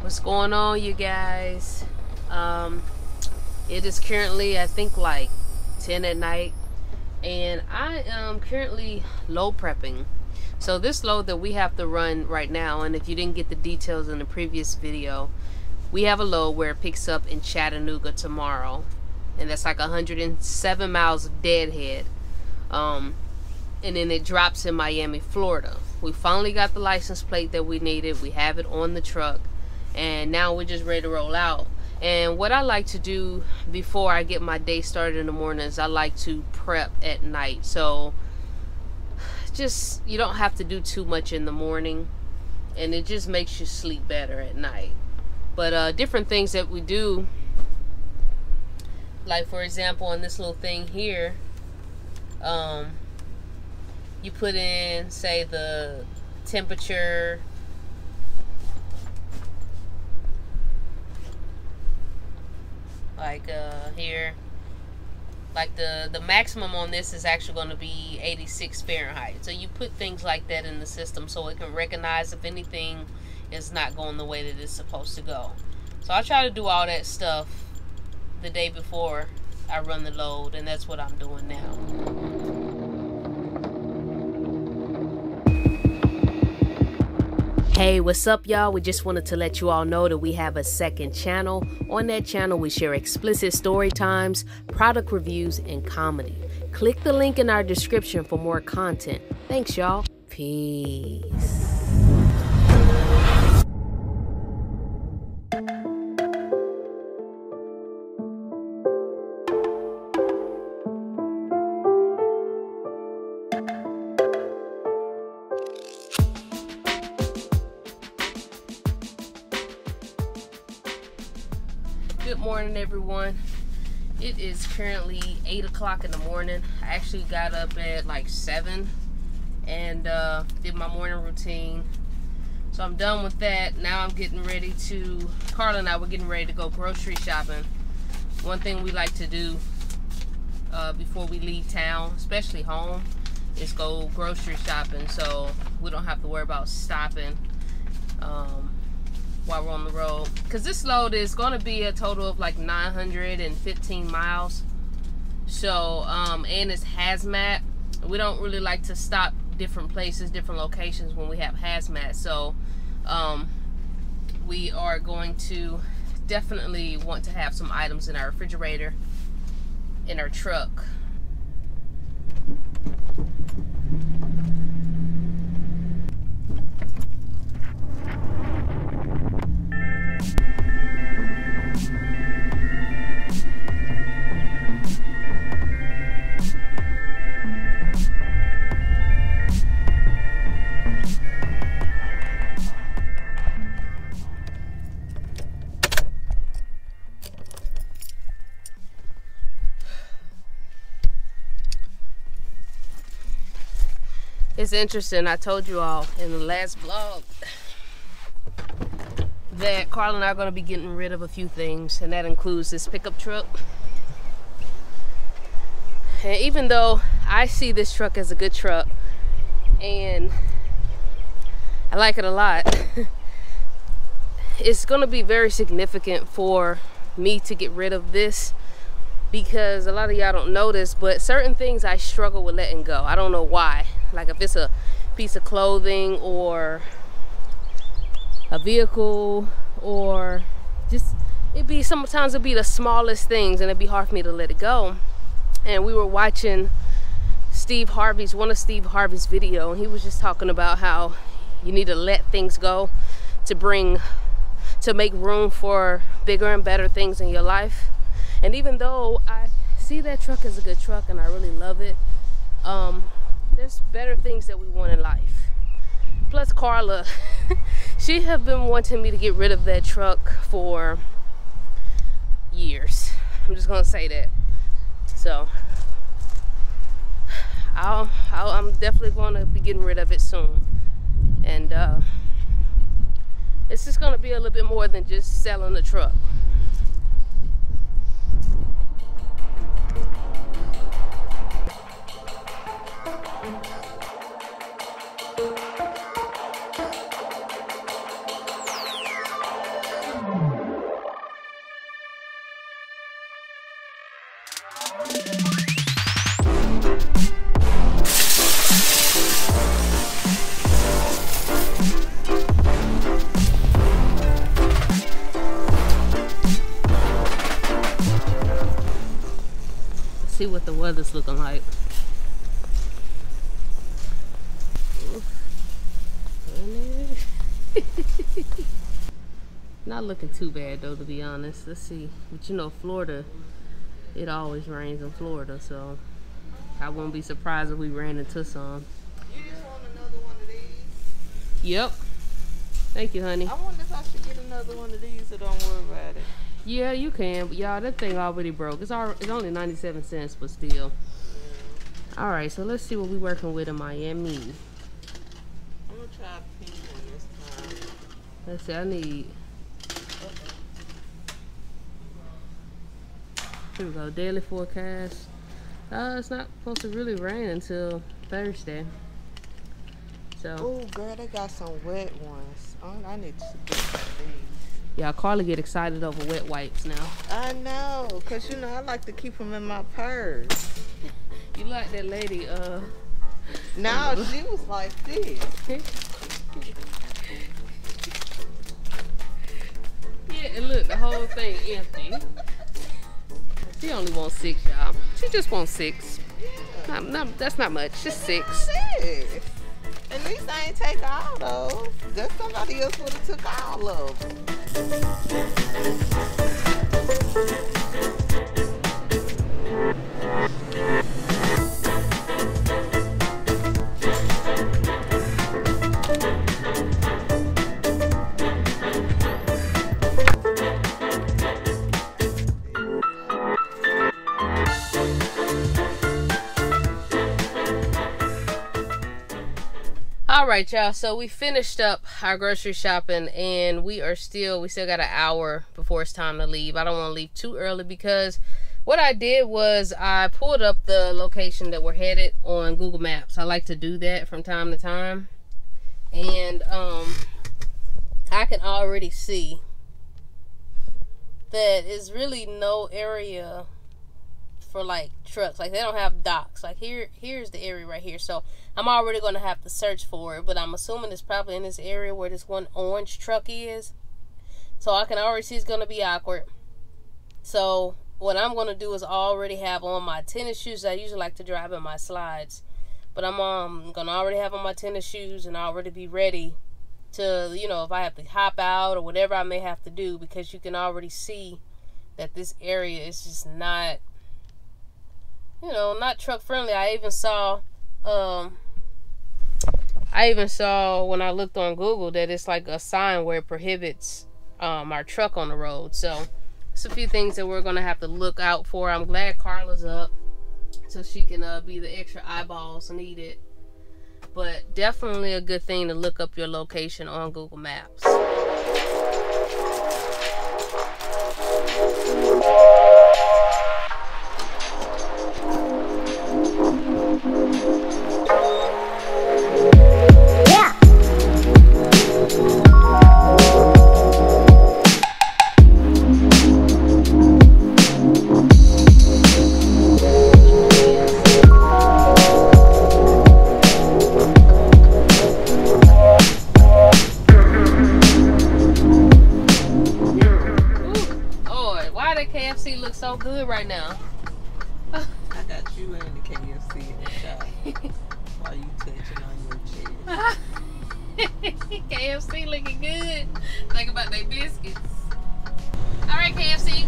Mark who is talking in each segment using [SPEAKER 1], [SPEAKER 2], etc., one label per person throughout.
[SPEAKER 1] What's going on, you guys? Um, it is currently, I think, like 10 at night, and I am currently load prepping. So this load that we have to run right now, and if you didn't get the details in the previous video, we have a load where it picks up in Chattanooga tomorrow, and that's like 107 miles of deadhead. Um, and then it drops in Miami, Florida. We finally got the license plate that we needed. We have it on the truck, and now we're just ready to roll out. And what I like to do before I get my day started in the morning is I like to prep at night. So just you don't have to do too much in the morning and it just makes you sleep better at night but uh, different things that we do like for example on this little thing here um, you put in say the temperature. Like uh, here. Like the the maximum on this is actually going to be 86 Fahrenheit. So you put things like that in the system so it can recognize if anything is not going the way that it's supposed to go. So I try to do all that stuff the day before I run the load and that's what I'm doing now Hey, what's up, y'all? We just wanted to let you all know that we have a second channel. On that channel, we share explicit story times, product reviews, and comedy. Click the link in our description for more content. Thanks, y'all. Peace. Good morning, everyone. It is currently 8 o'clock in the morning. I actually got up at like 7 and uh, did my morning routine. So I'm done with that. Now I'm getting ready to, Carla and I were getting ready to go grocery shopping. One thing we like to do uh, before we leave town, especially home, is go grocery shopping so we don't have to worry about stopping. Um, while we're on the road. Because this load is going to be a total of like 915 miles. So um and it's hazmat. We don't really like to stop different places different locations when we have hazmat. So um we are going to definitely want to have some items in our refrigerator in our truck it's interesting. I told you all in the last vlog that Carl and I are going to be getting rid of a few things, and that includes this pickup truck. And even though I see this truck as a good truck, and I like it a lot, it's going to be very significant for me to get rid of this because a lot of y'all don't know this, but certain things I struggle with letting go. I don't know why like if it's a piece of clothing or a vehicle or just it'd be sometimes it'd be the smallest things and it'd be hard for me to let it go. And we were watching Steve Harvey's one of Steve Harvey's video and he was just talking about how you need to let things go to bring to make room for bigger and better things in your life. And even though I see that truck as a good truck and I really love it um, there's better things that we want in life. Plus Carla, she have been wanting me to get rid of that truck for years. I'm just gonna say that. So I'll, i am definitely gonna be getting rid of it soon. And uh, it's just gonna be a little bit more than just selling the truck. See what the weather's looking like. Not looking too bad though, to be honest. Let's see. But you know, Florida, it always rains in Florida, so I won't be surprised if we ran into some.
[SPEAKER 2] You just want another one of these?
[SPEAKER 1] Yep. Thank you, honey.
[SPEAKER 2] I wonder if I should get another one of these, so don't worry about it.
[SPEAKER 1] Yeah, you can. But y'all, that thing already broke. It's all, it's only 97 cents, but still. All right, so let's see what we working with in Miami.
[SPEAKER 2] I'm gonna try pink one this time.
[SPEAKER 1] Let's see, I need. Here we go, daily forecast. Uh, it's not supposed to really rain until Thursday. So,
[SPEAKER 2] Oh, girl, they got some wet ones. Oh, I need to get some of these.
[SPEAKER 1] Yeah, Carla get excited over wet wipes now.
[SPEAKER 2] I know, cause you know I like to keep them in my purse.
[SPEAKER 1] You like that lady, uh,
[SPEAKER 2] Now she was like this.
[SPEAKER 1] yeah, and look, the whole thing empty. She only wants six, y'all. She just wants six. Not, not, that's not much, just six.
[SPEAKER 2] Yes. At least I ain't take all those. That somebody else would have took all of them.
[SPEAKER 1] All right, y'all. So we finished up our grocery shopping, and we are still we still got an hour before it's time to leave. I don't want to leave too early because what I did was I pulled up the location that we're headed on Google Maps. I like to do that from time to time, and um, I can already see that is really no area for like trucks. Like they don't have docks. Like here here's the area right here. So I'm already gonna have to search for it, but I'm assuming it's probably in this area where this one orange truck is. So I can already see it's gonna be awkward. So what I'm gonna do is already have on my tennis shoes. I usually like to drive in my slides. But I'm um gonna already have on my tennis shoes and already be ready to, you know, if I have to hop out or whatever I may have to do because you can already see that this area is just not you know, not truck friendly. I even saw um I even saw when I looked on Google that it's like a sign where it prohibits um our truck on the road. So it's a few things that we're gonna have to look out for. I'm glad Carla's up so she can uh, be the extra eyeballs needed. But definitely a good thing to look up your location on Google Maps. So good right now?
[SPEAKER 2] I got you and the KFC in the shot while you touching on your chest.
[SPEAKER 1] KFC looking good. Think about their biscuits. All right, KFC.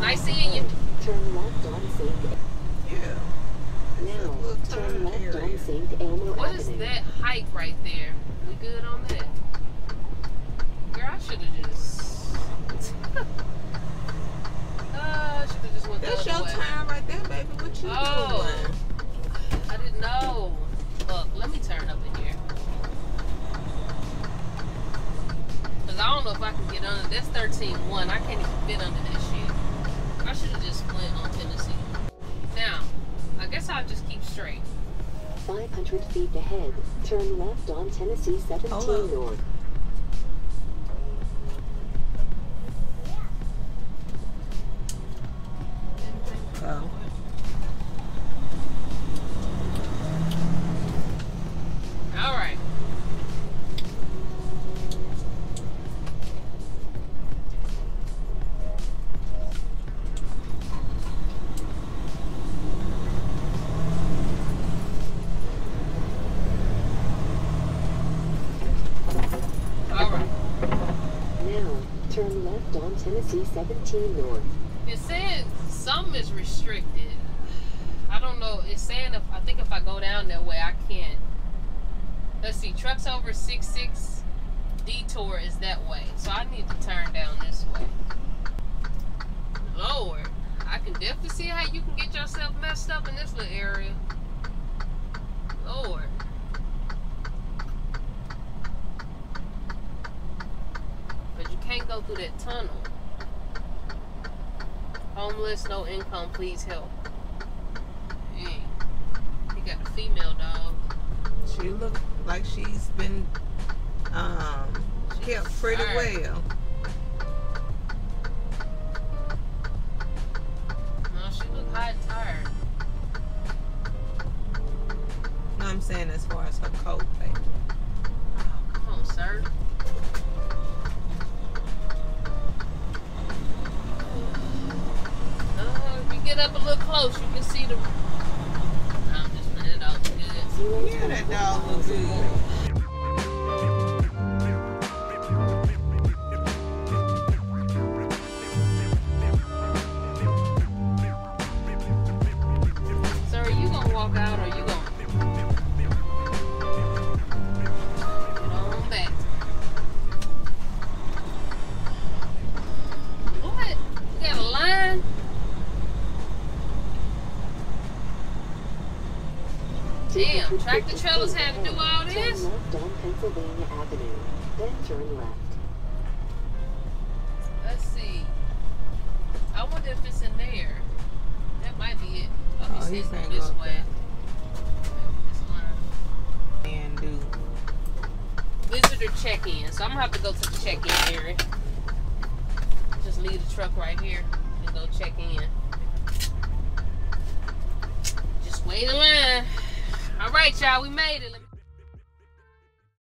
[SPEAKER 1] Nice seeing you.
[SPEAKER 3] Turn left on St.
[SPEAKER 2] Yeah.
[SPEAKER 3] Now,
[SPEAKER 2] Little
[SPEAKER 3] turn
[SPEAKER 2] turn
[SPEAKER 3] left
[SPEAKER 2] area.
[SPEAKER 3] on St. Elmo
[SPEAKER 1] What is that hike right there? We good on that? Girl, I should have just. uh, I should have just went
[SPEAKER 2] That's your
[SPEAKER 1] way.
[SPEAKER 2] time right there, baby. What you
[SPEAKER 1] Oh.
[SPEAKER 2] doing?
[SPEAKER 1] I didn't know. Look, let me turn up in here. Because I don't know if I can get under. That's 13.1. I can't even fit under that shit. I should have just went on Tennessee. Now, I guess I'll just keep straight.
[SPEAKER 3] 500 feet ahead, turn left on Tennessee 17
[SPEAKER 2] Hello.
[SPEAKER 3] North. C-17 north.
[SPEAKER 1] It's saying some is restricted. I don't know. It's saying if I think if I go down that way, I can't. Let's see. Trucks over six six detour is that way, so I need to turn down this way. Lord, I can definitely see how you can get yourself messed up in this little area. Lord. But you can't go through that tunnel. Homeless, no income, please help. Dang. He got a female dog.
[SPEAKER 2] She look like she's been um kept pretty
[SPEAKER 1] tired.
[SPEAKER 2] well.
[SPEAKER 1] Up a little close, you can see the. I'm just putting it out.
[SPEAKER 2] Yeah, that dog looks good.
[SPEAKER 1] Tractor trailers had to do all this?
[SPEAKER 3] Turn left on Pennsylvania Avenue, then turn left.
[SPEAKER 1] Let's see. I wonder if it's in there. That might be it. Oh,
[SPEAKER 2] Oh,
[SPEAKER 1] he's
[SPEAKER 2] he's
[SPEAKER 1] heading
[SPEAKER 2] saying
[SPEAKER 1] this
[SPEAKER 2] go
[SPEAKER 1] way. This.
[SPEAKER 2] And do
[SPEAKER 1] visitor check-in. So I'm gonna have to go to the check-in area. Just leave the truck right here and go check in. Just wait in line. All right, y'all, we made it.